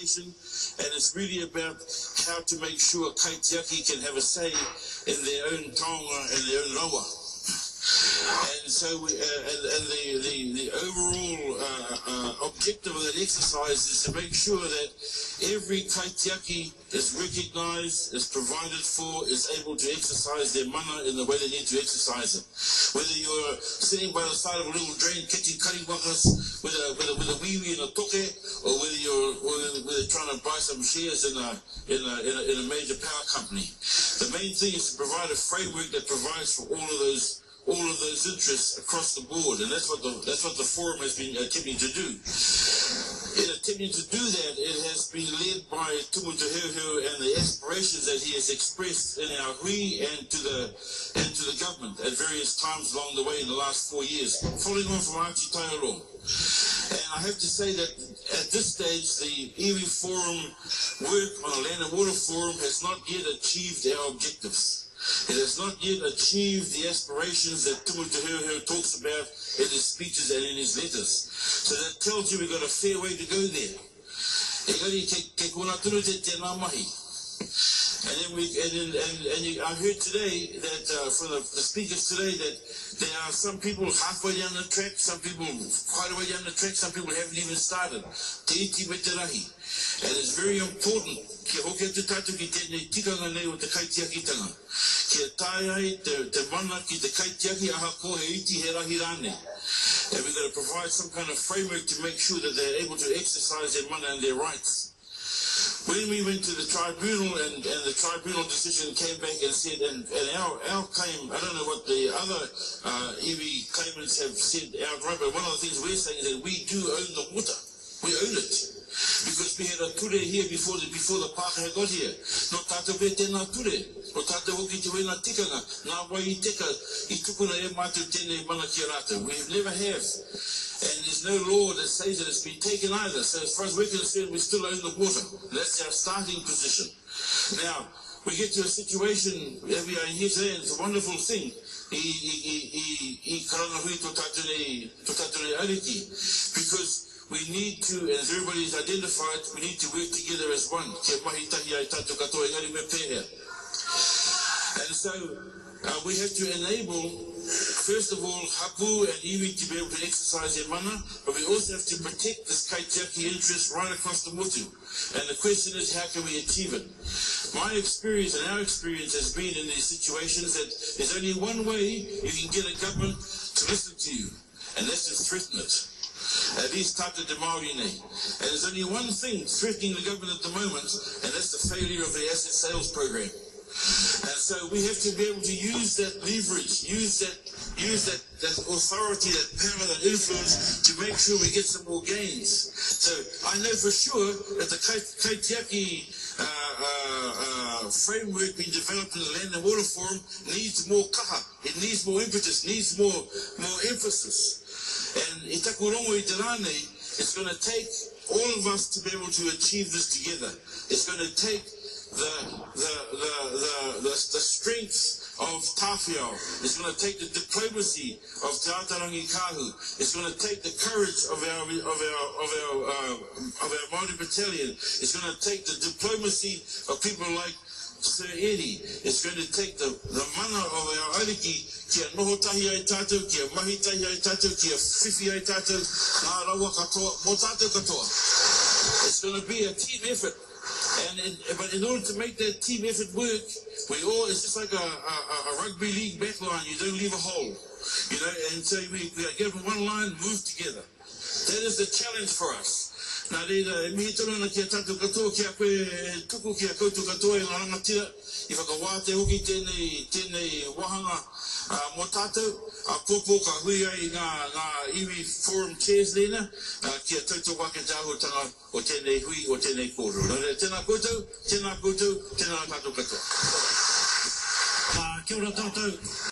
representation, and it's really about how to make sure Kaitiaki can have a say in their own taonga and their own rawa. And so, we, uh, and, and the, the, the overall uh, uh, objective of that exercise is to make sure that every kaitiaki is recognized, is provided for, is able to exercise their mana in the way they need to exercise it. Whether you're sitting by the side of a little drain catching kariwakas with a, with a, with a wee wee in a toke, some shares in a, in a, in a, in a major power company. The main thing is to provide a framework that provides for all of those all of those interests across the board, and that's what the that's what the forum has been attempting to do. In attempting to do that, it has been led by Tumu Te Heuheu and the aspirations that he has expressed in our hui and to the and to the government at various times along the way in the last four years, following on from Archie. And I have to say that at this stage, the iwi Forum work on a land and water forum has not yet achieved our objectives. It has not yet achieved the aspirations that Tumu talks about in his speeches and in his letters. So that tells you we've got a fair way to go there. E gari ke, ke kona tunu te tēnā mahi. And then we and then, and, and you, I heard today that uh, from the, the speakers today that there are some people halfway down the track, some people quite a way down the track, some people haven't even started. Te iti me te rahi. And it's very important ki hoke atu tātou ki tēnei tikanga nei o te kaitiakitanga. Ki tai ai te, te mana ki te kaitiaki aha ko he iti he rahi rāne. And we're going to provide some kind of framework to make sure that they're able to exercise their mana and their rights. When we went to the tribunal and, and the tribunal decision came back and said, and, and our, our claim, I don't know what the other uh, iwi claimants have said outright, but one of the things we're saying is that we do own the water. We own it. Because we had a ture here before the before the Pākehā got here. No tātou pē tēnā ture. No tātou hoki te wena tikanga. Nā wai i teka i tukuna e mātou tēnei mana ki rātou. We never have. And there's no law that says that it's been taken either. So as far as we're concerned, we still own the water. That's our starting position. Now, we get to a situation where we are here today, and it's a wonderful thing. Because we need to, as everybody is identified, we need to work together as one. And so uh, we have to enable, first of all, hapu and iwi to be able to exercise their mana, but we also have to protect this kaitiaki interest right across the mutu. And the question is, how can we achieve it? My experience and our experience has been in these situations that there's only one way you can get a government to listen to you, and that's to threaten it. At least Tata de Maurine. And there's only one thing threatening the government at the moment, and that's the failure of the asset sales program. And so we have to be able to use that leverage, use that, use that, that authority, that power, that influence to make sure we get some more gains. So I know for sure that the Kai- Kaitiaki uh, uh, uh, framework being developed in the Land and Water Forum needs more kaha. It needs more impetus, needs more, more emphasis. And i taku rongo i te rānei, it's going to take all of us to be able to achieve this together. It's going to take the, the, the, the, the, the strength of Tāwhiao. It's going to take the diplomacy of Te Atairangikaahu. It's going to take the courage of our, of our, of our, uh, of our Māori battalion. It's going to take the diplomacy of people like Sir Eddie. It's going to take the, the mana of our ariki kia noho tahi ai tātou, kia mahi tahi ai tātou, kia whiwhi ai tātou, ngā rawa katoa, mō tātou katoa. It's going to be a team effort. And in, but in order to make that team effort work, we all, it's just like a, a, a rugby league back line. You don't leave a hole. You know, and so we, we get from one line, move together. That is the challenge for us. Nā reira, e mihi tonu na kia tātou katoa, kia koe e tuku kia koutou katoa i ngā rangatira, i whakawāte hoki tēnei, tēnei wahanga uh, mō tātou, a pōpō ka hui ai ngā, ngā iwi forum chairs lena, uh, kia tautou wake tāhotanga o tēnei hui o tēnei kōrō. Nā reira, tēnā koutou, tēnā koutou, tēnā tātou katoa. Uh, kia ora tātou.